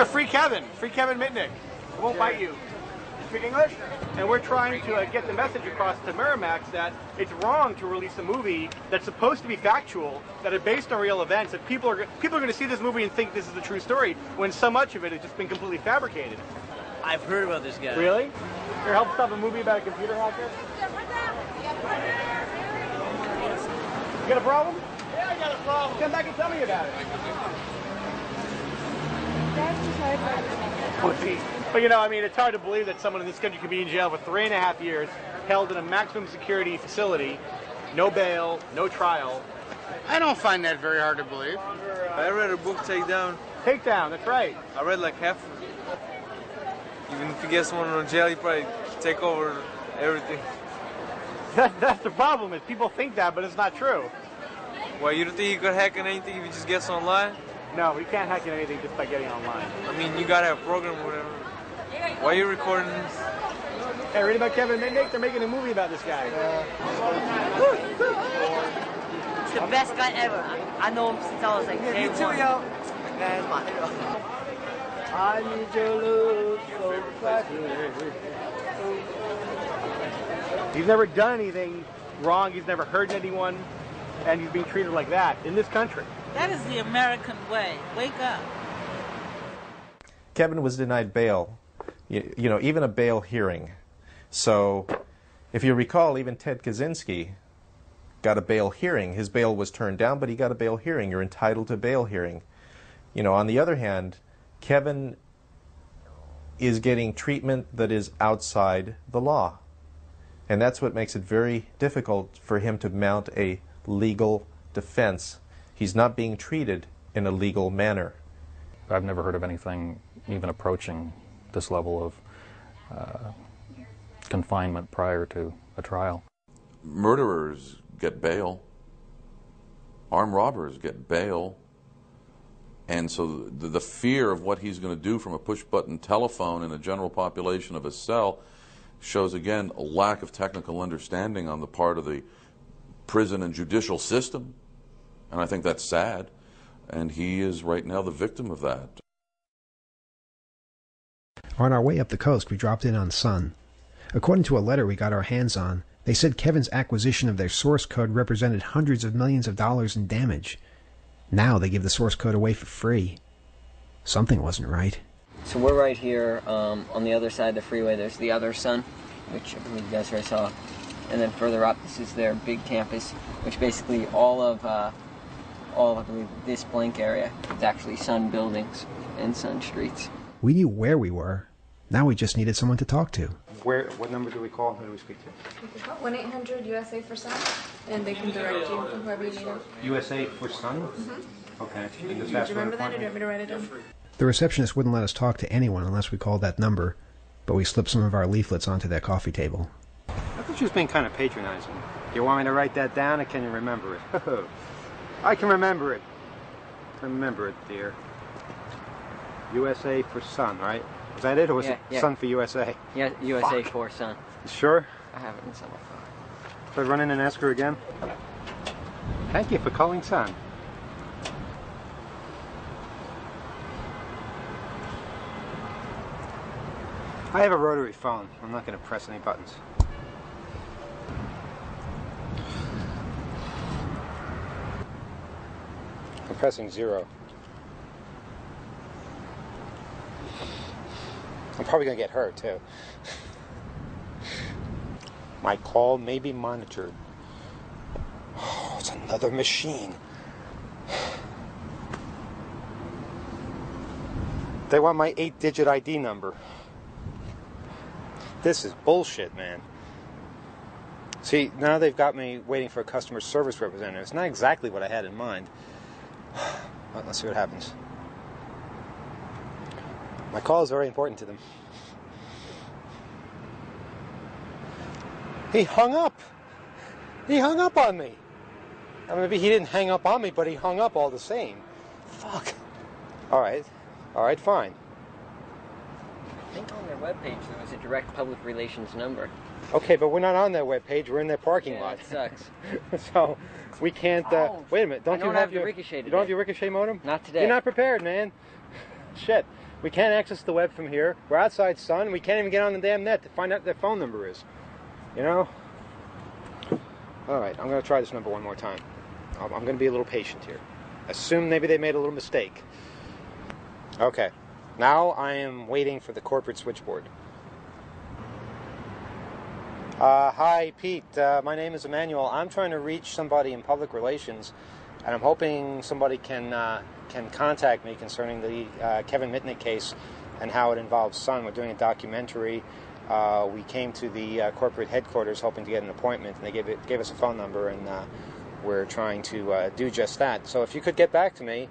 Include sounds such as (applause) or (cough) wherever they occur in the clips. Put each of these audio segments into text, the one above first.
Here, free Kevin, free Kevin Mitnick. It won't bite you. Speak English? And we're trying to uh, get the message across to Miramax that it's wrong to release a movie that's supposed to be factual, that are based on real events, that people are people are going to see this movie and think this is the true story, when so much of it has just been completely fabricated. I've heard about this guy. Really? Here, help stop a movie about a computer hacker. You got a problem? Yeah, I got a problem. Come back and tell me about it. Pussy. But you know, I mean, it's hard to believe that someone in this country could be in jail for three and a half years, held in a maximum security facility, no bail, no trial. I don't find that very hard to believe. I read a book, Takedown. Takedown, that's right. I read like half of it. Even if you get someone in jail, you probably take over everything. (laughs) That, that's the problem, is people think that, but it's not true. Well, you don't think you could hack on anything if you just guess online? No, we can't hack in anything just by getting online. I mean, you gotta have a program or whatever. Why are you recording this? Hey, read about Kevin Mitnick? They're making a movie about this guy. It's the best guy ever. I know him since I was like day one. yo. That's my hero. I need your love so badly. He's never done anything wrong. He's never hurt anyone, and he's being treated like that in this country. That is the American way. Wake up. Kevin was denied bail, you, you know, even a bail hearing. So, if you recall, even Ted Kaczynski got a bail hearing. His bail was turned down, but he got a bail hearing. You're entitled to bail hearing. You know, on the other hand, Kevin is getting treatment that is outside the law. And that's what makes it very difficult for him to mount a legal defense. He's not being treated in a legal manner. I've never heard of anything even approaching this level of uh, confinement prior to a trial. Murderers get bail. Armed robbers get bail. And so the, the fear of what he's going to do from a push button telephone in a general population of a cell shows again a lack of technical understanding on the part of the prison and judicial system. And I think that's sad. And he is right now the victim of that. On our way up the coast, we dropped in on Sun. According to a letter we got our hands on, they said Kevin's acquisition of their source code represented hundreds of millions of dollars in damage. Now they give the source code away for free. Something wasn't right. So we're right here um, on the other side of the freeway. There's the other sun, which I believe you guys already saw. And then further up, this is their big campus, which basically all of uh, all of I this blank area is actually Sun buildings and Sun streets. We knew where we were. Now we just needed someone to talk to. Where? What number do we call? Who do we speak to? One eight hundred USA for Sun, and they can direct you to whoever you need. USA for Sun. Mhm. Okay. Do you remember that, or do you want me to write it down? The receptionist wouldn't let us talk to anyone unless we called that number, but we slipped some of our leaflets onto their coffee table. I thought you was being kind of patronizing. Do you want me to write that down, or can you remember it? (laughs) I can remember it. Remember it, dear. USA for Sun, right? Was that it, or was Yeah, it yeah. Sun for USA? Yeah, USA Fuck. for Sun. Sure. I have it in some. Should I run in and ask her again? Thank you for calling Sun. I have a rotary phone. I'm not going to press any buttons. Pressing zero. I'm probably to get hurt too. (laughs) My call may be monitored. Oh, (sighs) it's another machine. (sighs) They want my eight digit ID number. This is bullshit, man. See, now they've got me waiting for a customer service representative. It's not exactly what I had in mind. Let's see what happens. My call is very important to them. He hung up. He hung up on me. I mean, maybe he didn't hang up on me, but he hung up all the same. Fuck. All right. All right, fine. I think on their webpage there was a direct public relations number. Okay, but we're not on their webpage. We're in their parking Yeah, lot. that sucks. (laughs) so we can't. Uh, Oh, wait a minute. Don't I you don't have, have your ricochet You don't have your ricochet modem? Not today. You're not prepared, man. shit. We can't access the web from here. We're outside Sun. We can't even get on the damn net to find out what their phone number is. You know? All right, I'm going to try this number one more time. I'm, I'm going to be a little patient here. Assume maybe they made a little mistake. Okay. Now I am waiting for the corporate switchboard. Uh, hi, Pete. Uh, my name is Emmanuel. I'm trying to reach somebody in public relations, and I'm hoping somebody can uh, can contact me concerning the uh, Kevin Mitnick case and how it involves Sun. We're doing a documentary. Uh, we came to the uh, corporate headquarters hoping to get an appointment, and they gave it, gave us a phone number, and uh, we're trying to uh, do just that. So if you could get back to me,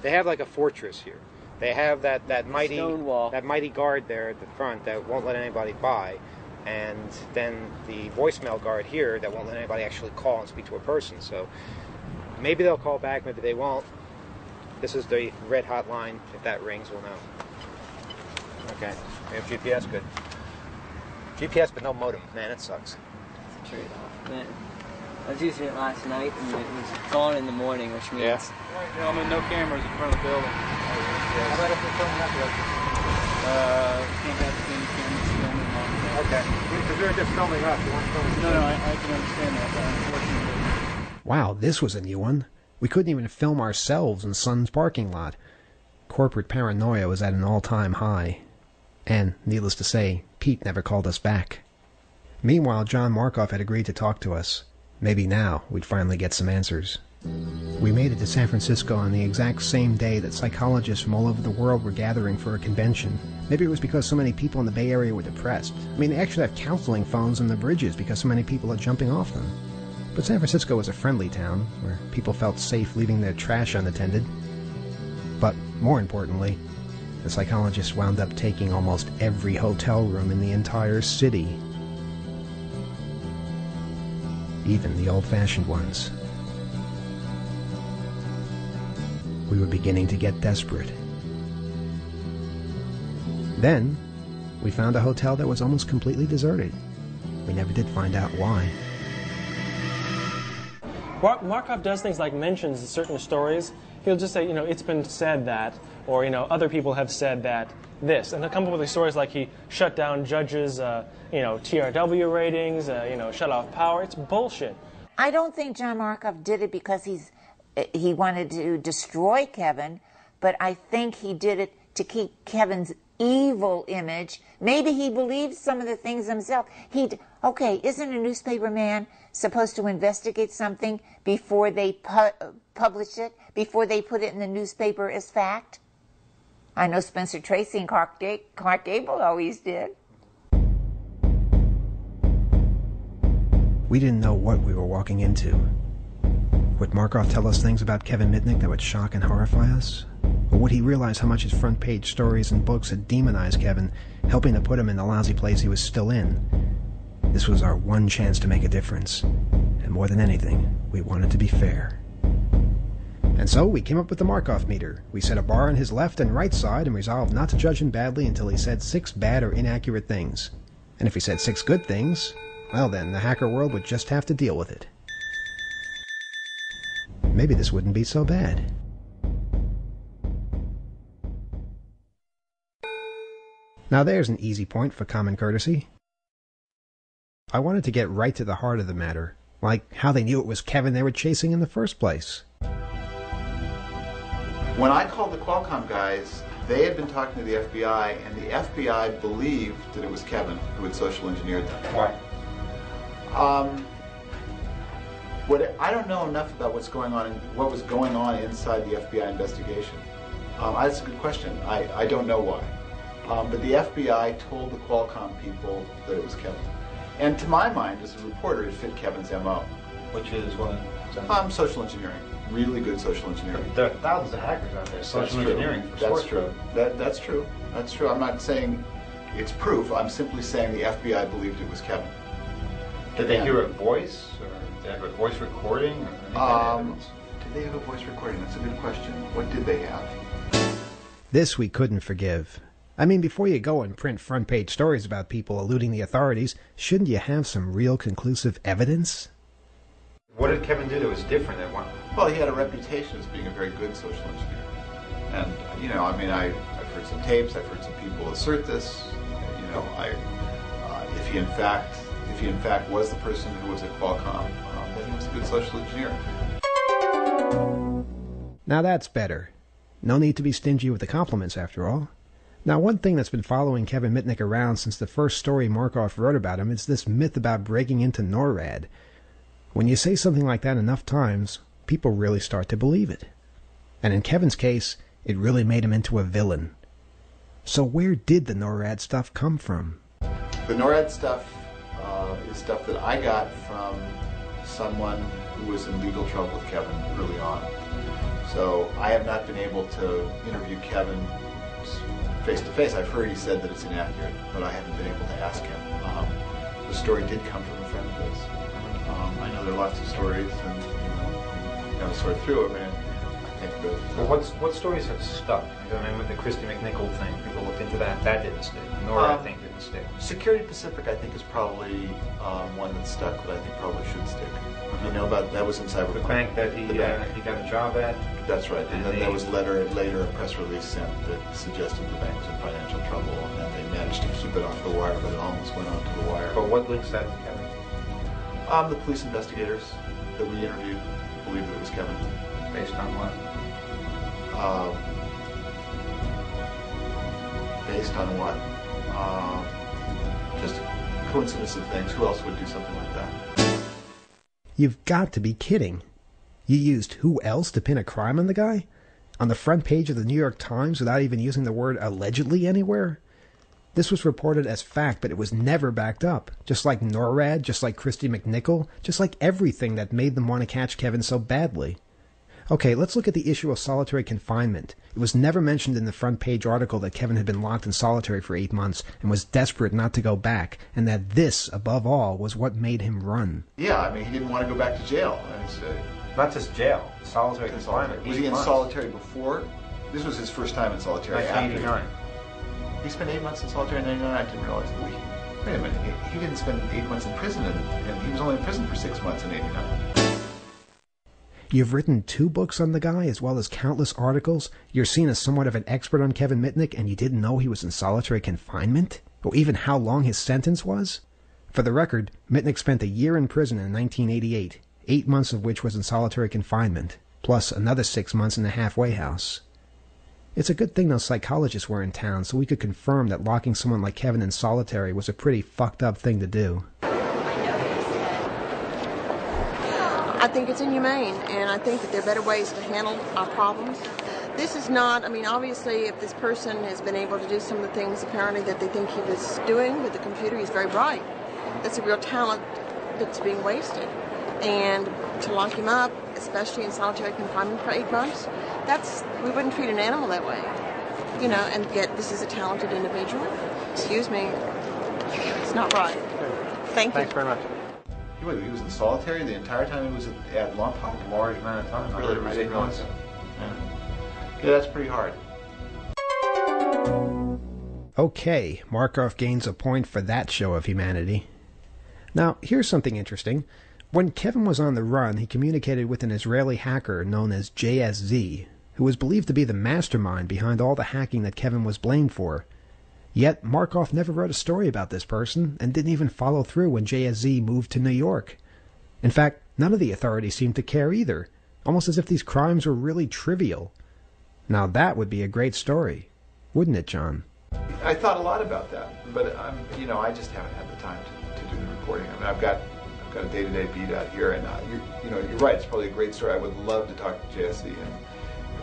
they have like a fortress here. They have that, that mighty that mighty guard there at the front that won't let anybody by, and then the voicemail guard here that won't let anybody actually call and speak to a person. So maybe they'll call back, maybe they won't. This is the red hotline. If that rings, we'll know. Okay. We have GPS, good. GPS, but no modem. Man, it sucks. It's a trade-off. Man, I was using it last night and it was gone in the morning, which means Yeah. Gentlemen, no cameras in front of the building. How about if we're filming up here? Uh, can't have any cameras filming on. Okay. Because they're just filming us. They weren't filming No, no, I, I can understand that, but unfortunately. Wow, this was a new one. We couldn't even film ourselves in Sun's parking lot. Corporate paranoia was at an all time high. And, needless to say, Pete never called us back. Meanwhile, John Markoff had agreed to talk to us. Maybe now we'd finally get some answers. We made it to San Francisco on the exact same day that psychologists from all over the world were gathering for a convention. Maybe it was because so many people in the Bay Area were depressed. I mean, they actually have counseling phones on the bridges because so many people are jumping off them. But San Francisco was a friendly town where people felt safe leaving their trash unattended. But more importantly, the psychologists wound up taking almost every hotel room in the entire city. Even the old fashioned ones. We were beginning to get desperate. Then, we found a hotel that was almost completely deserted. We never did find out why. Mar- Markoff does things like mentions certain stories. He'll just say, you know, it's been said that, or you know, other people have said that this, and he'll come up with these stories like he shut down judges, uh, you know, TRW ratings, uh, you know, shut off power. It's bullshit. I don't think John Markoff did it because he's he wanted to destroy Kevin, but I think he did it to keep Kevin's evil image. Maybe he believes some of the things himself. He okay, isn't a newspaper man supposed to investigate something before they pu- publish it, before they put it in the newspaper as fact? I know Spencer Tracy and Clark, Clark Gable always did. We didn't know what we were walking into. Would Markoff tell us things about Kevin Mitnick that would shock and horrify us? Or would he realize how much his front page stories and books had demonized Kevin, helping to put him in the lousy place he was still in? This was our one chance to make a difference. And more than anything, we wanted to be fair. And so we came up with the Markoff meter. We set a bar on his left and right side and resolved not to judge him badly until he said six bad or inaccurate things. And if he said six good things, well then, the hacker world would just have to deal with it. Maybe this wouldn't be so bad. Now there's an easy point for common courtesy. I wanted to get right to the heart of the matter, like how they knew it was Kevin they were chasing in the first place. When I called the Qualcomm guys, they had been talking to the FBI, and the FBI believed that it was Kevin who had social engineered them. Why? Um, what I don't know enough about what's going on, in, what was going on inside the FBI investigation. Um, that's a good question. I, I don't know why, um, but the FBI told the Qualcomm people that it was Kevin, and to my mind, as a reporter, it fit Kevin's mo. Which is what? Um, social engineering, really good social engineering. There are thousands of hackers out there. Social That's true. engineering. For That's true. That, that's true. That's true. I'm not saying it's proof. I'm simply saying the FBI believed it was Kevin. Did they hear a voice, or they have a voice recording, or any kind of Um, did they have a voice recording? That's a good question. What did they have? This we couldn't forgive. I mean, before you go and print front page stories about people eluding the authorities, shouldn't you have some real conclusive evidence? What did Kevin do that was different than what? Well, he had a reputation as being a very good social engineer. And, you know, I mean, I, I've heard some tapes. I've heard some people assert this. You know, I, uh, if he in fact, if he in fact was the person who was at Qualcomm, then he was a good social engineer. Now that's better. No need to be stingy with the compliments, after all. Now, one thing that's been following Kevin Mitnick around since the first story Markoff wrote about him is this myth about breaking into NORAD. When you say something like that enough times, people really start to believe it. And in Kevin's case, it really made him into a villain. So, where did the NORAD stuff come from? The NORAD stuff uh, is stuff that I got from someone who was in legal trouble with Kevin early on. So I have not been able to interview Kevin face to face. I've heard he said that it's inaccurate, but I haven't been able to ask him. Um, the story did come from a friend of his. Um, I know there are lots of stories, and you know, you got to sort through them. And I think that. Well, what's, what stories have stuck? I mean, with the Kristy McNichol thing, people looked into that. That didn't stick. NORAD Um, thing didn't stick. Security Pacific, I think, is probably um, one that stuck that I think probably should stick. You know about that was in cyber. The bank that he, The uh, he got a job at. That's right. And And then they- there was later, later a press release sent that suggested the bank was in financial trouble, and they managed to keep it off the wire, but it almost went onto the wire. But what links that to Kevin? Um, the police investigators that we interviewed believe that it was Kevin. Based on what? Um, based on what? Um, just coincidence of things. Who else would do something like that? You've got to be kidding. You used who else to pin a crime on the guy? On the front page of the New York Times without even using the word allegedly anywhere? This was reported as fact, but it was never backed up. Just like NORAD, just like Kristy McNichol, just like everything that made them want to catch Kevin so badly. Okay, let's look at the issue of solitary confinement. It was never mentioned in the front page article that Kevin had been locked in solitary for eight months and was desperate not to go back, and that this, above all, was what made him run. Yeah, I mean, he didn't want to go back to jail. And uh, Not just jail, solitary confinement. Was he in months. solitary before? This was his first time in solitary. after- 1989. He spent eight months in solitary in 99. I didn't realize that. Wait, wait a minute. He, he didn't spend eight months in prison, and, and he was only in prison for six months in 89. You've written two books on the guy, as well as countless articles. You're seen as somewhat of an expert on Kevin Mitnick, and you didn't know he was in solitary confinement? Or even how long his sentence was? For the record, Mitnick spent a year in prison in 1988, eight months of which was in solitary confinement, plus another six months in the halfway house. It's a good thing those psychologists were in town so we could confirm that locking someone like Kevin in solitary was a pretty fucked up thing to do. Think it's inhumane, and I think that there are better ways to handle our problems. This is not, I mean, obviously, if this person has been able to do some of the things apparently that they think he was doing with the computer, he's very bright. That's a real talent that's being wasted. And to lock him up, especially in solitary confinement for eight months, that's, we wouldn't treat an animal that way. You know, and yet this is a talented individual. Excuse me, it's not right. Thank you. Thanks very much. He was, he was in solitary the entire time he was at, at Lompoc? A large amount of time. Really, I I didn't didn't realize realize Yeah. yeah, that's pretty hard. Okay, Markoff gains a point for that show of humanity. Now, here's something interesting. When Kevin was on the run, he communicated with an Israeli hacker known as JSZ, who was believed to be the mastermind behind all the hacking that Kevin was blamed for. Yet, Markoff never wrote a story about this person and didn't even follow through when JSZ moved to New York. In fact, none of the authorities seemed to care either, almost as if these crimes were really trivial. Now that would be a great story, wouldn't it, John? I thought a lot about that, but I'm, you know, I just haven't had the time to, to do the reporting. I mean, I've got, I've got a day-to-day beat out here, and uh, you, you know, you're right. It's probably a great story. I would love to talk to JSZ, and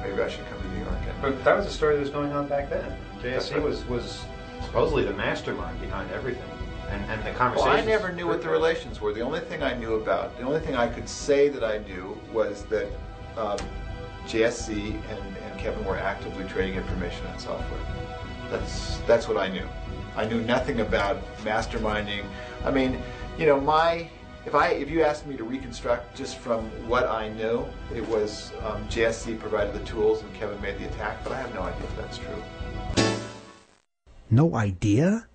maybe I should come to New York. And, But that was the story that was going on back then. That's JSZ right. was, was supposedly the mastermind behind everything. And, and the Well, conversation. I never knew what the relations were. The only thing I knew about, the only thing I could say that I knew was that um, JSZ and, and Kevin were actively trading information on software. That's that's what I knew. I knew nothing about masterminding. I mean, you know, my if I if you asked me to reconstruct just from what I knew, it was um, JSZ provided the tools and Kevin made the attack. But I have no idea if that's true. No idea?